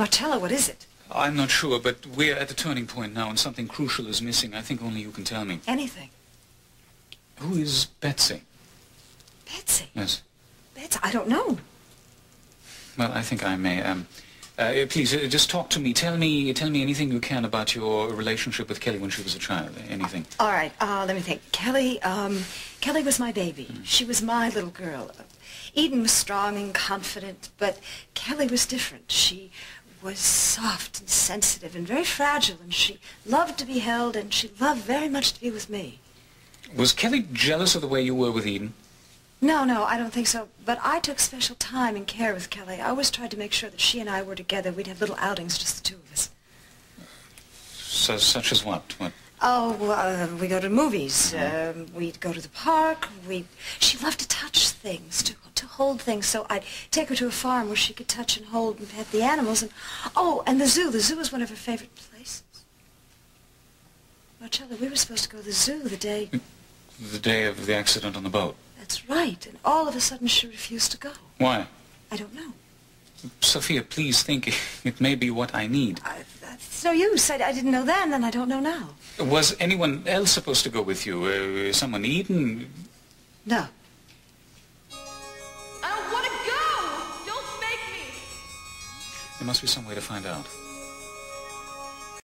Marcella, what is it? I'm not sure, but we're at the turning point now, and something crucial is missing. I think only you can tell me. Anything. Who is Betsy? Betsy? Yes. Betsy? I don't know. Well, I think I may. Um, uh, please, uh, just talk to me. Tell me, tell me anything you can about your relationship with Kelly when she was a child. Anything. All right. Uh, let me think. Kelly, um, Kelly was my baby. Hmm. She was my little girl. Eden was strong and confident, but Kelly was different. She was soft and sensitive and very fragile, and she loved to be held, and she loved very much to be with me. Was Kelly jealous of the way you were with Eden? No, no, I don't think so. But I took special time and care with Kelly. I always tried to make sure that she and I were together. We'd have little outings, just the two of us. So, such as what? What? Oh, uh, we go to movies. Um, we'd go to the park. We. She loved to touch things, to to hold things. So I'd take her to a farm where she could touch and hold and pet the animals. And oh, and the zoo. The zoo was one of her favorite places. Marcella, we were supposed to go to the zoo the day. The day of the accident on the boat. That's right. And all of a sudden, she refused to go. Why? I don't know. Sophia, please think. It may be what I need. I, that's no use. I, I didn't know then, and I don't know now. Was anyone else supposed to go with you? Uh, someone Eden? No. I don't want to go! Don't make me! There must be some way to find out.